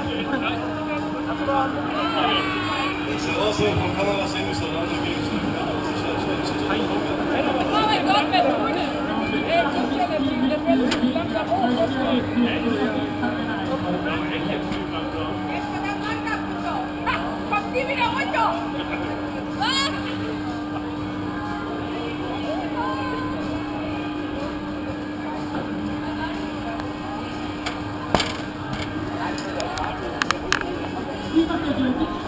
It's also from Panama City. 뒤에다 껴주는데